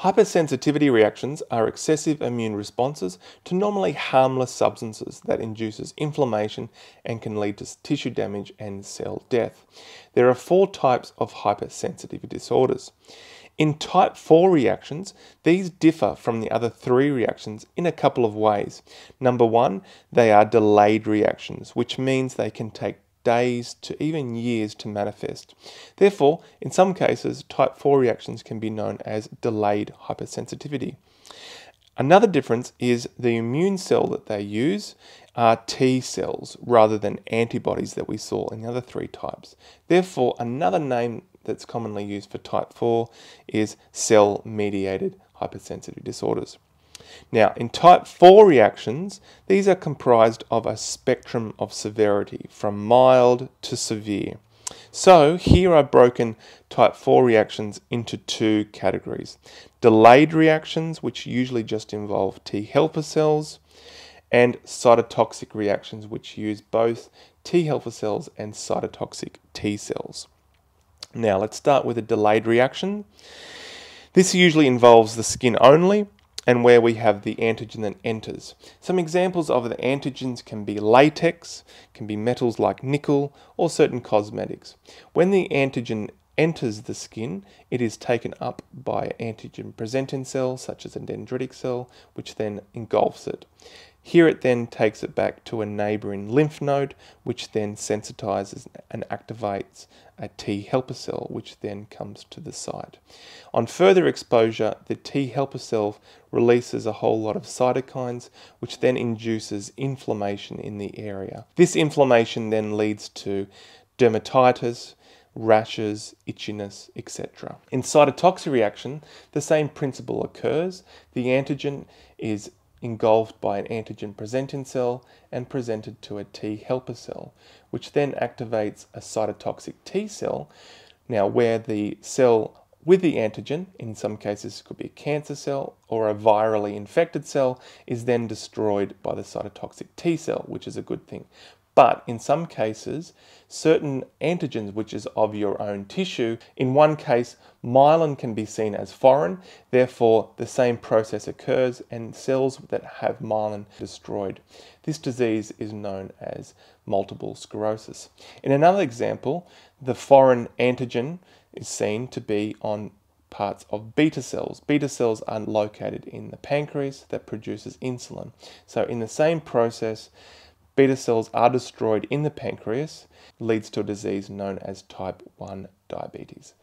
Hypersensitivity reactions are excessive immune responses to normally harmless substances that induces inflammation and can lead to tissue damage and cell death. There are four types of hypersensitivity disorders. In type 4 reactions, these differ from the other three reactions in a couple of ways. Number one, they are delayed reactions, which means they can take days to even years to manifest. Therefore, in some cases, type 4 reactions can be known as delayed hypersensitivity. Another difference is the immune cell that they use are T cells rather than antibodies that we saw in the other three types. Therefore, another name that's commonly used for type 4 is cell mediated hypersensitivity disorders. Now, in type 4 reactions, these are comprised of a spectrum of severity from mild to severe. So, here I've broken type 4 reactions into two categories delayed reactions, which usually just involve T helper cells, and cytotoxic reactions, which use both T helper cells and cytotoxic T cells. Now, let's start with a delayed reaction. This usually involves the skin only and where we have the antigen that enters. Some examples of the antigens can be latex, can be metals like nickel, or certain cosmetics. When the antigen enters the skin, it is taken up by antigen presenting cells such as a dendritic cell, which then engulfs it. Here it then takes it back to a neighbouring lymph node, which then sensitizes and activates a T helper cell, which then comes to the site. On further exposure, the T helper cell releases a whole lot of cytokines, which then induces inflammation in the area. This inflammation then leads to dermatitis, rashes, itchiness, etc. In cytotoxic reaction, the same principle occurs. The antigen is engulfed by an antigen presenting cell and presented to a T helper cell, which then activates a cytotoxic T cell. Now, where the cell with the antigen, in some cases it could be a cancer cell or a virally infected cell, is then destroyed by the cytotoxic T cell, which is a good thing. But in some cases, certain antigens, which is of your own tissue, in one case, myelin can be seen as foreign, therefore, the same process occurs and cells that have myelin destroyed. This disease is known as multiple sclerosis. In another example, the foreign antigen is seen to be on parts of beta cells. Beta cells are located in the pancreas that produces insulin. So, in the same process, beta cells are destroyed in the pancreas, leads to a disease known as type 1 diabetes.